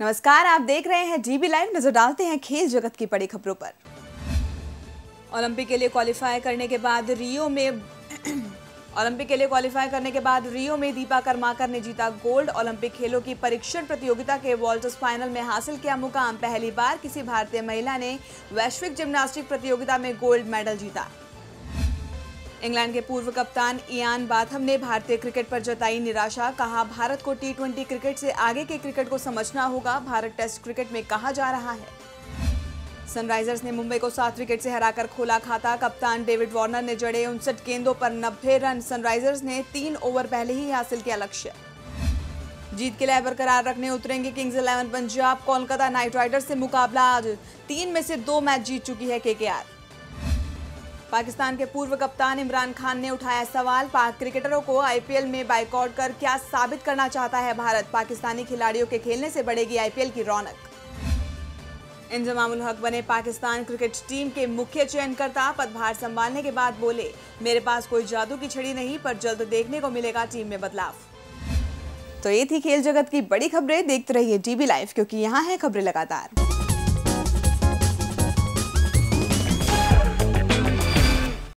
नमस्कार, आप देख रहे हैं डीबी लाइव नज़र डालते हैं खेल जगत की बड़ी खबरों पर। ओलंपिक के लिए क्वालिफाई करने के बाद रियो में ओलंपिक के लिए क्वालिफाई करने के बाद रियो में दीपा कर्माकर ने जीता गोल्ड ओलंपिक खेलों की परीक्षण प्रतियोगिता के वॉल्टर्स फाइनल में हासिल किया मुकाम। पहली बार किसी भारतीय महिला ने वैश्विक जिम्नास्टिक प्रतियोगिता में गोल्ड मेडल जीता। इंग्लैंड के पूर्व कप्तान इयान बाथम ने भारतीय क्रिकेट पर जताई निराशा, कहा, भारत को टी क्रिकेट से आगे के क्रिकेट को समझना होगा। भारत टेस्ट क्रिकेट में कहा जा रहा है? सनराइजर्स ने मुंबई को सात विकेट से हराकर खोला खाता। कप्तान डेविड वार्नर ने जड़े उनसठ गेंदों पर नब्बे रन। सनराइजर्स ने तीन ओवर पहले ही हासिल किया लक्ष्य। जीत के लिए बरकरार रखने उतरेंगे Kings Eleven Punjab. Kolkata Knight Riders से मुकाबला आज। तीन में से दो मैच जीत चुकी है केकेआर। पाकिस्तान के पूर्व कप्तान इमरान खान ने उठाया सवाल। पाक क्रिकेटरों को आईपीएल में बाइकआउट कर क्या साबित करना चाहता है भारत? पाकिस्तानी खिलाड़ियों के खेलने से बढ़ेगी आईपीएल की रौनक। इंजमामुल हक बने पाकिस्तान क्रिकेट टीम के मुख्य चयनकर्ता। पदभार संभालने के बाद बोले, मेरे पास कोई जादू की छड़ी नहीं, पर जल्द देखने को मिलेगा टीम में बदलाव। तो ये थी खेल जगत की बड़ी खबरें। देखते रहिए टीवी लाइव, क्योंकि यहाँ है खबरें लगातार।